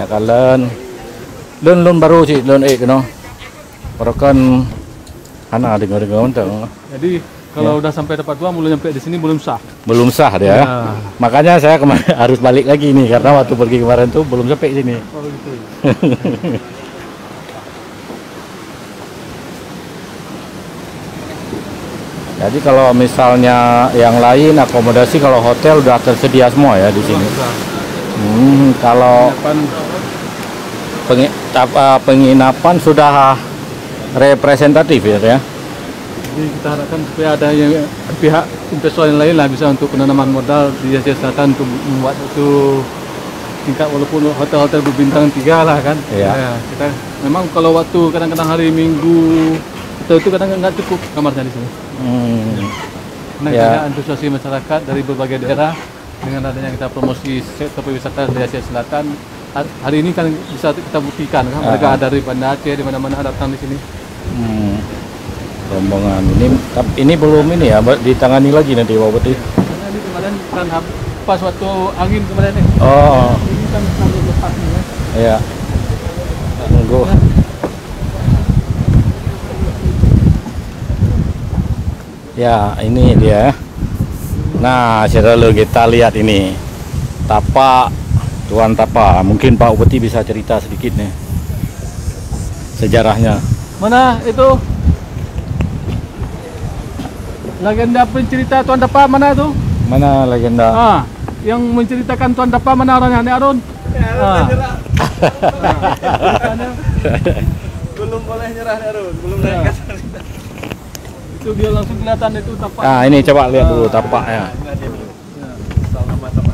Ya kalian lun lun baru sih lun eh kena. Baru kan anak dengar dengar untuk Jadi kalau udah sampai dapat dua mulai nyampe di sini belum sah. belum sah dia. Ya. Makanya saya kemarin harus balik lagi nih karena waktu pergi kemarin tuh belum sampai sini. Oh gitu. Jadi kalau misalnya yang lain akomodasi kalau hotel udah tersedia semua ya di sini. Hmm, kalau Depan pengi- apa, penginapan sudah representatif ya. ya? jadi kita harapkan supaya ada yang pihak investor yang lain lah bisa untuk penanaman modal di Selatan untuk membuat itu tingkat walaupun hotel-hotel berbintang tiga lah kan. Iya. Ya, kita memang kalau waktu kadang-kadang hari Minggu itu itu kadang nggak cukup kamarnya di sini. Hmm. Karena Ya. antusiasi masyarakat dari berbagai daerah dengan adanya kita promosi sektor pariwisata di Asia Selatan har- hari ini kan bisa kita buktikan kan mereka Ah. ada dari Banda Aceh di mana-mana datang di sini. Hmm. Rombongan ini ini belum ini ya ditangani lagi nanti Pak ini kemarin kan pas waktu angin kemarin nih. Oh, Ini kan selalu lepas nih ya. iya. Tunggu. Ya, ini dia. Nah, saudara kita lihat ini. Tapak Tuan Tapa. Mungkin Pak Bupati bisa cerita sedikit nih. Sejarahnya. Mana itu? Legenda pencerita Tuan Dapa mana tuh? Mana legenda? Ah, yang menceritakan Tuan Dapa mana orangnya? Ini Arun. Ah. belum boleh nyerah Darun, belum naik ke sana. Itu dia langsung kelihatan itu tapak. Ah, ini coba lihat dulu tapaknya. Nah,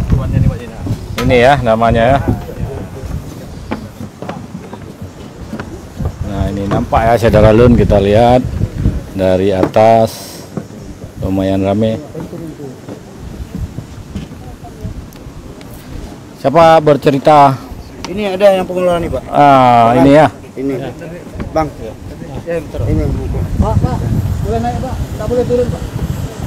tuannya nih Pak Jena. Ini ya namanya ya. Nah ini nampak ya saudara Lun kita lihat dari atas lumayan rame. Siapa bercerita? Ini ada yang pengelola nih Pak. Ah ini ya. Ini. Bang. Ini buku. Boleh naik Pak? Tak boleh turun Pak.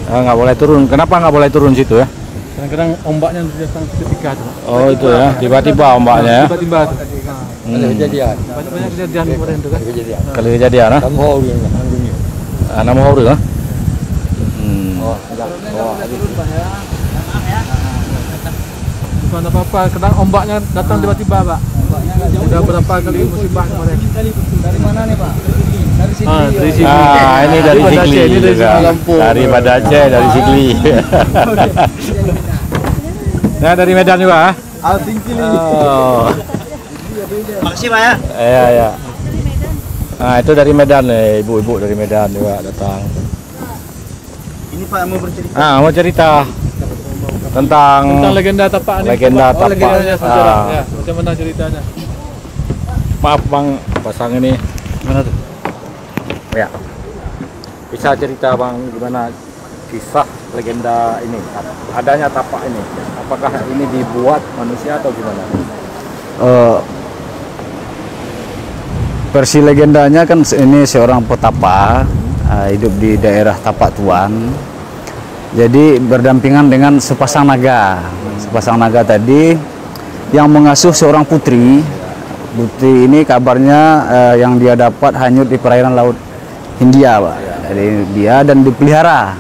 Ah, nggak boleh turun. Kenapa nggak boleh turun situ ya? Kadang-kadang ombaknya datang seketika tuh. Oh itu ya. Tiba-tiba ombaknya ya. Tiba-tiba tuh. Hmm. Banyak-banyak kejadian kemarin tuh kan. Kali kejadian ah. Ah, nama huru ah. Hmm. Bukan apa-apa, kadang ombaknya datang tiba-tiba Pak. Sudah berapa kali musibah kemarin. Dari mana nih Pak? Dari sini. Ah, dari. Ah, ini dari Sigli Aceh, ini dari juga. Sigli Lampung. Dari Banda Aceh, dari Sigli. nah, dari Medan juga. ah? Al Tingkili. Oh, Makasih Pak ya. iya ya. Nah, itu dari Medan nih, ibu-ibu dari Medan juga datang. Ini Pak mau bercerita. Ah, mau cerita tentang Tentang legenda tapak ini. Legenda Pak. Oh, tapak. legendanya sejarah. Ah. Ya, macam mana ceritanya? maaf Bang, pasang ini. Mana tuh? Ya. Bisa cerita Bang gimana kisah legenda ini, adanya tapak ini. Apakah ini dibuat manusia atau gimana? Eh, versi legendanya kan ini seorang petapa eh, hidup di daerah Tapak Tuan. Jadi berdampingan dengan sepasang naga. Sepasang naga tadi yang mengasuh seorang putri. Putri ini kabarnya eh, yang dia dapat hanyut di perairan laut Hindia, Pak. Jadi dia dan dipelihara.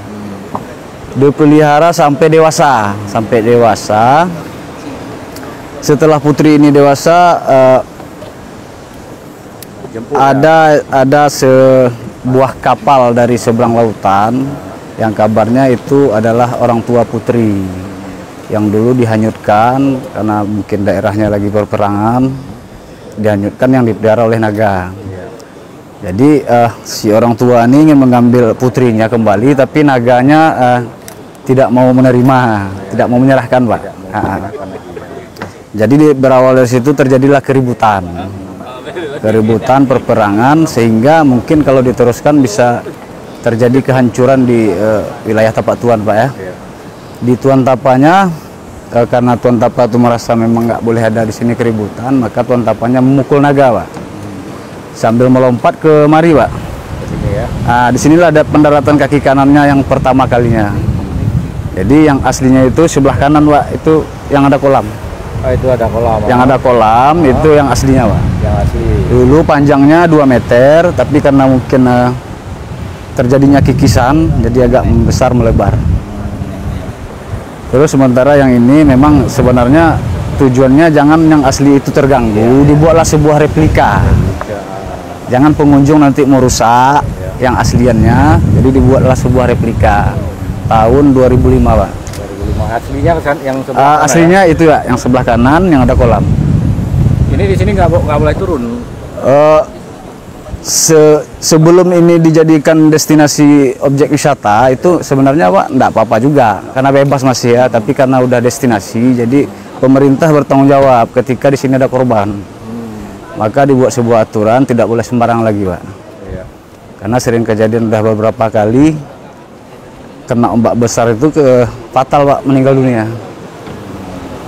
Dipelihara sampai dewasa, sampai dewasa. Setelah putri ini dewasa eh, ada ada sebuah kapal dari seberang lautan yang kabarnya itu adalah orang tua putri yang dulu dihanyutkan karena mungkin daerahnya lagi berperangan dihanyutkan yang dipelihara oleh naga. Jadi eh, si orang tua ini ingin mengambil putrinya kembali tapi naganya eh, tidak mau menerima, tidak mau menyerahkan, Pak. Ah. Jadi di- berawal dari situ terjadilah keributan. Keributan perperangan sehingga mungkin kalau diteruskan bisa terjadi kehancuran di eh, wilayah Tapak Tuan Pak ya. Di Tuan Tapanya eh, karena Tuan Tapa itu merasa memang nggak boleh ada di sini keributan maka Tuan Tapanya memukul naga Pak sambil melompat ke mari Pak nah, di sinilah ada pendaratan kaki kanannya yang pertama kalinya jadi yang aslinya itu sebelah kanan Pak itu yang ada kolam Oh, itu ada kolam. Yang ada kolam itu yang aslinya, Pak. yang asli. Dulu panjangnya 2 meter, tapi karena mungkin eh, terjadinya kikisan, jadi agak besar melebar. Terus sementara yang ini memang sebenarnya tujuannya jangan yang asli itu terganggu, dibuatlah sebuah replika. Jangan pengunjung nanti merusak yang asliannya, jadi dibuatlah sebuah replika. Tahun 2005, Pak. 2005. Aslinya kesan- yang sebelah Ah, sana aslinya itu ya, yang sebelah kanan yang ada kolam. ya? Ini di sini nggak bo- nggak boleh turun. Eh, se- sebelum ini dijadikan destinasi objek wisata itu sebenarnya pak enggak apa-apa juga karena bebas masih ya tapi karena udah destinasi jadi pemerintah bertanggung jawab ketika di sini ada korban maka dibuat sebuah aturan tidak boleh sembarang lagi pak Iya. karena sering kejadian udah beberapa kali kena ombak besar itu ke fatal pak meninggal dunia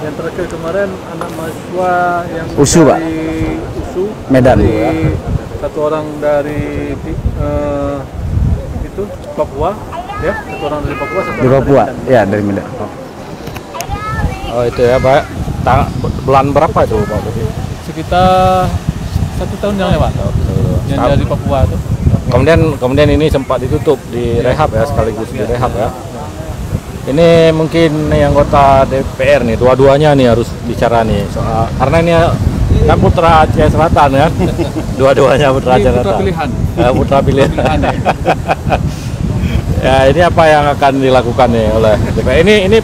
Yang terakhir kemarin anak mahasiswa yang USU, Pak. dari USU Medan. dari satu orang dari eh, itu Papua ya satu orang dari Papua satu orang Papua dari Medan. ya dari Medan Oh itu ya Pak. Ta- bulan berapa itu Pak? Sekitar satu tahun yang lewat yang dari Papua itu Kemudian kemudian ini sempat ditutup di rehab ya sekaligus di rehab ya. Ini mungkin nih anggota DPR nih dua-duanya nih harus bicara nih soal karena ini kan putra Aceh Selatan ya. Dua-duanya putra Aceh putra Selatan. pilihan. Eh, putra pilihan. Pilihan, ya. ya ini apa yang akan dilakukan nih oleh DPR? Ini ini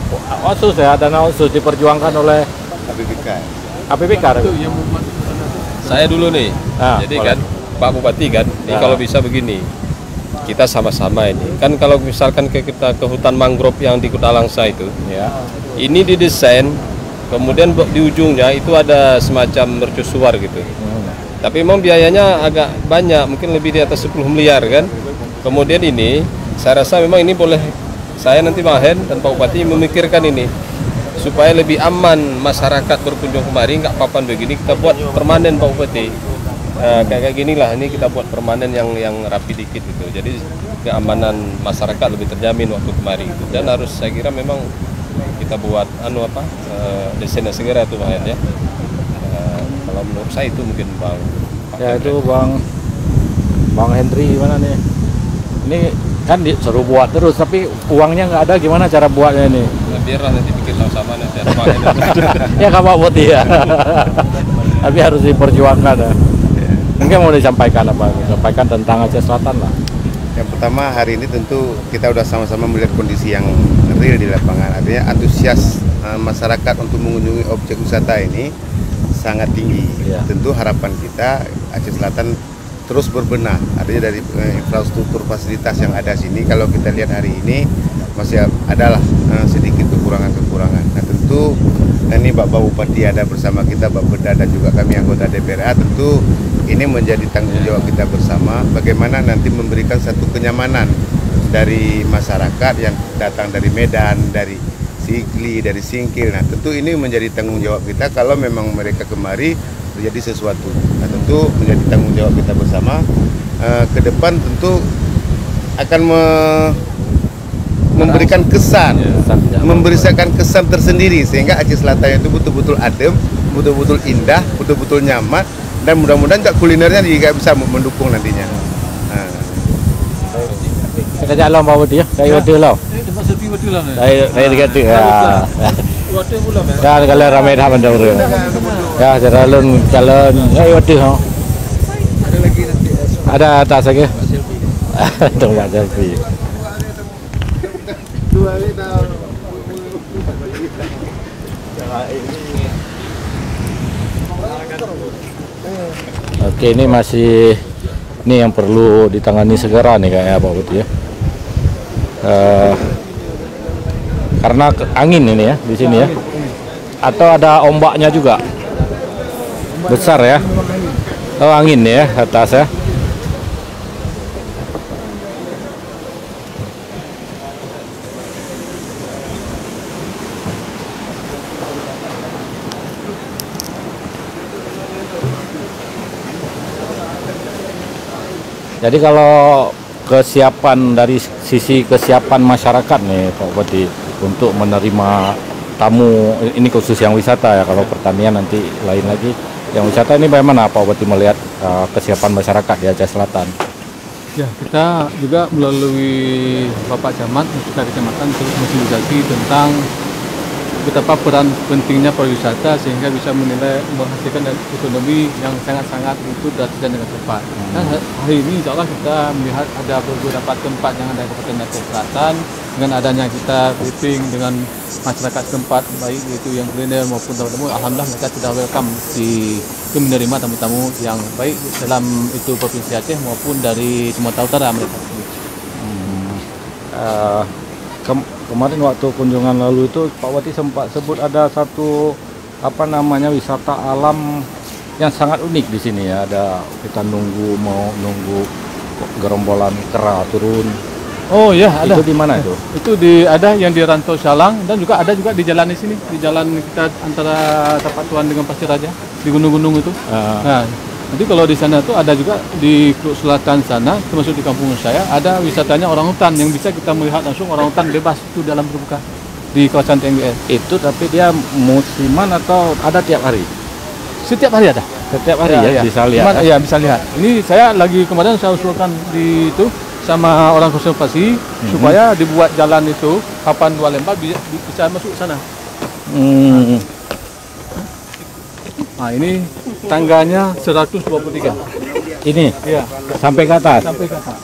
otsus ya dana otsus diperjuangkan oleh. APBK. itu yang membuat Saya dulu nih. Ah, Jadi boleh. kan Pak Bupati kan, ini Ah. kalau bisa begini. Kita sama-sama ini. Kan kalau misalkan ke kita ke hutan mangrove yang di Kuta Langsa itu, Ya. ini didesain kemudian di ujungnya itu ada semacam mercusuar gitu. Hmm. Tapi memang biayanya agak banyak, mungkin lebih di atas 10 miliar kan. Kemudian ini saya rasa memang ini boleh saya nanti Bang Hen dan Pak Bupati memikirkan ini supaya lebih aman masyarakat berkunjung kemari nggak papan begini kita buat permanen Pak Bupati. Eh, kayak kayak gini lah ini kita buat permanen yang yang rapi dikit gitu. Jadi keamanan masyarakat lebih terjamin waktu kemari gitu. dan harus saya kira memang kita buat anu apa eh, destinasi segera tuh Hen ya. Eh, kalau menurut saya itu mungkin Bang. Pak Ya itu Bang Bang Hendri gimana nih? Ini kan disuruh buat terus tapi uangnya nggak ada gimana cara buatnya ini? Nah, biarlah nanti pikir sama-sama nanti ya kapal putih ya. tapi harus diperjuangkan ya. Mungkin mau disampaikan apa? Disampaikan tentang Aceh Selatan lah. Yang pertama hari ini tentu kita sudah sama-sama melihat kondisi yang real di lapangan. Artinya antusias eh, masyarakat untuk mengunjungi objek wisata ini sangat tinggi. Iya. Tentu harapan kita Aceh Selatan terus berbenah. Artinya dari eh, infrastruktur fasilitas yang ada sini kalau kita lihat hari ini masih adalah eh, sedikit kekurangan-kekurangan. Nah tentu ini Bapak Bupati ada bersama kita, Bapak Beda dan juga kami anggota DPRA tentu ini menjadi tanggung jawab kita bersama bagaimana nanti memberikan satu kenyamanan dari masyarakat yang datang dari Medan, dari Sigli, dari Singkil. Nah, tentu ini menjadi tanggung jawab kita kalau memang mereka kemari terjadi sesuatu. Nah, tentu menjadi tanggung jawab kita bersama. Eh, ke depan tentu akan me- memberikan kesan, memberikan kesan tersendiri sehingga Aceh Selatan itu betul-betul adem, betul-betul indah, betul-betul nyaman dan mudah-mudahan juga kulinernya juga bisa mendukung nantinya. Nah. Kita jalan bawa dia, kayak hotel lah. Eh, tempat sepi betul ya. Meh. Ya. Ada lagi lagi. Oke ini masih ini yang perlu ditangani segera nih kayaknya Pak Budi ya. Eh, karena angin ini ya di sini ya. Atau ada ombaknya juga. Besar ya. Oh angin ya atas ya. Jadi kalau kesiapan dari sisi kesiapan masyarakat nih Pak Bupati untuk menerima tamu ini khusus yang wisata ya kalau pertanian nanti lain lagi. Yang wisata ini bagaimana Pak Bupati melihat uh, kesiapan masyarakat di Aceh Selatan? Ya, kita juga melalui Bapak Camat, kita kecamatan terus mensosialisasi tentang betapa peran pentingnya pariwisata sehingga bisa menilai menghasilkan dan ekonomi yang sangat-sangat itu dan dengan cepat. Dan hari ini insya Allah kita melihat ada beberapa tempat yang ada di Kabupaten Aceh Selatan dengan adanya kita briefing dengan masyarakat tempat baik itu yang kuliner maupun tamu-tamu alhamdulillah mereka sudah welcome di itu menerima tamu-tamu yang baik dalam itu provinsi Aceh maupun dari Sumatera Utara mereka. Uh, kem- kemarin waktu kunjungan lalu itu Pak Wati sempat sebut ada satu apa namanya wisata alam yang sangat unik di sini ya. Ada kita nunggu mau nunggu gerombolan kera turun. Oh ya ada. Itu di mana itu? Itu di ada yang di Rantau Salang dan juga ada juga di jalan di sini di jalan kita antara Tapak Tuan dengan Pasir Raja di gunung-gunung itu. Uh, Nah, nanti kalau di sana tuh ada juga di Selatan sana, termasuk di kampung saya, ada wisatanya orang hutan yang bisa kita melihat langsung orang hutan bebas itu dalam berbuka di kawasan TNGS. itu tapi dia musiman atau ada tiap hari? Setiap hari ada. Setiap hari ya, bisa lihat. Cuma- Iya, bisa lihat. Ini saya lagi kemarin saya usulkan di itu sama orang konservasi supaya dibuat jalan itu kapan dua lembah bi- bisa masuk sana. Hmm. Nah, ini tangganya 123. Ini Iya, sampai ke atas. sampai ke atas.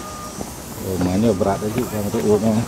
Rumahnya berat aja untuk rumah.